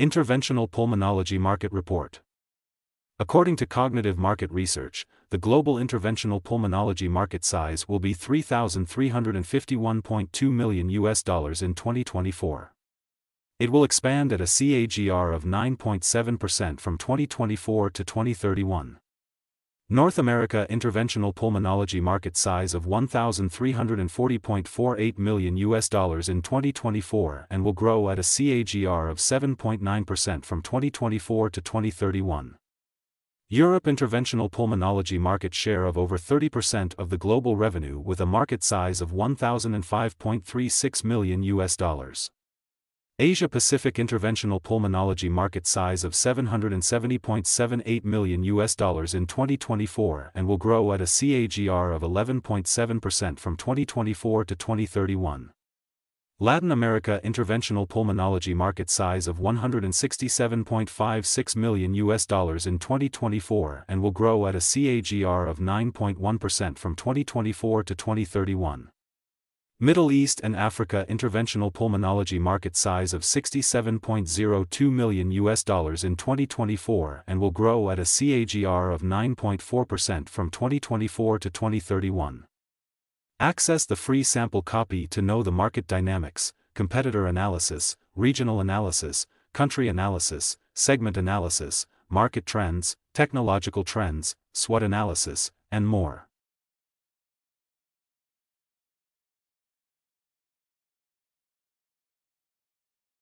Interventional Pulmonology Market Report According to Cognitive Market Research, the global interventional pulmonology market size will be 3,351.2 million US dollars in 2024. It will expand at a CAGR of 9.7% from 2024 to 2031. North America interventional pulmonology market size of 1340.48 million US dollars in 2024 and will grow at a CAGR of 7.9% from 2024 to 2031. Europe interventional pulmonology market share of over 30% of the global revenue with a market size of 1005.36 million US dollars. Asia Pacific interventional pulmonology market size of 770.78 million US dollars in 2024 and will grow at a CAGR of 11.7% from 2024 to 2031. Latin America interventional pulmonology market size of 167.56 million US dollars in 2024 and will grow at a CAGR of 9.1% from 2024 to 2031. Middle East and Africa interventional pulmonology market size of 67.02 million US dollars in 2024 and will grow at a CAGR of 9.4% from 2024 to 2031. Access the free sample copy to know the market dynamics, competitor analysis, regional analysis, country analysis, segment analysis, market trends, technological trends, SWOT analysis, and more.